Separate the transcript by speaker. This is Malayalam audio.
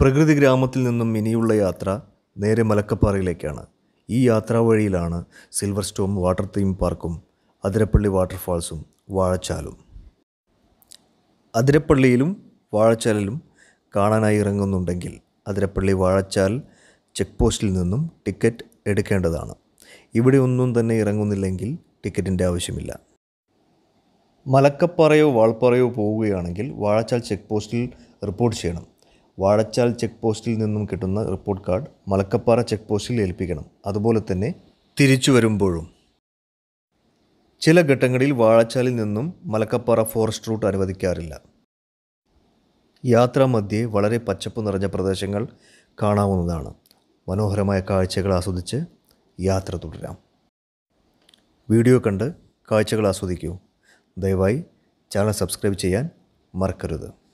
Speaker 1: പ്രകൃതി ഗ്രാമത്തിൽ നിന്നും ഇനിയുള്ള യാത്ര നേരെ മലക്കപ്പാറയിലേക്കാണ്. ഈ യാത്രാ വഴിയിലാണ് സിൽവർ സ്റ്റോം വാട്ടർ തീം പാർക്കും അതിരപ്പള്ളി വാട്ടർഫാൾസും വാഴച്ചാലും. അതിരപ്പള്ളിയിലും വാഴച്ചാലിലും കാണാനായി ഇറങ്ങുന്നുണ്ടെങ്കിൽ അതിരപ്പള്ളി വാഴച്ചാൽ ചെക്ക് പോസ്റ്റിൽ നിന്നും ടിക്കറ്റ് എടുക്കേണ്ടതാണ്. ഇവിടെ ഒന്നും തന്നെ ഇറങ്ങുന്നില്ലെങ്കിൽ ടിക്കറ്റിന്റെ ആവശ്യമില്ല. മലക്കപ്പാറയോ വാൾപ്പാറയോ പോവുകയാണെങ്കിൽ വാഴച്ചാൽ ചെക്ക് പോസ്റ്റിൽ റിപ്പോർട്ട് ചെയ്യണം. വാഴച്ചാൽ ചെക്ക് പോസ്റ്റിൽ നിന്നും കിട്ടുന്ന റിപ്പോർട്ട് കാർഡ് മലക്കപ്പാറ ചെക്ക് പോസ്റ്റിൽ ഏൽപ്പിക്കണം. അതുപോലെ തന്നെ തിരിച്ചു വരുമ്പോഴും. ചില ഘട്ടങ്ങളിൽ വാഴച്ചാലിൽ നിന്നും മലക്കപ്പാറ ഫോറസ്റ്റ് റൂട്ട് അനുവദിക്കാറില്ല. യാത്രാമധ്യേ വളരെ പച്ചപ്പ് നിറഞ്ഞ പ്രദേശങ്ങൾ കാണാവുന്നതാണ്. മനോഹരമായ കാഴ്ചകൾ ആസ്വദിച്ച് യാത്ര തുടരാം. വീഡിയോ കണ്ട് കാഴ്ചകൾ ആസ്വദിക്കൂ. ദയവായി ചാനൽ സബ്സ്ക്രൈബ് ചെയ്യാൻ മറക്കരുത്.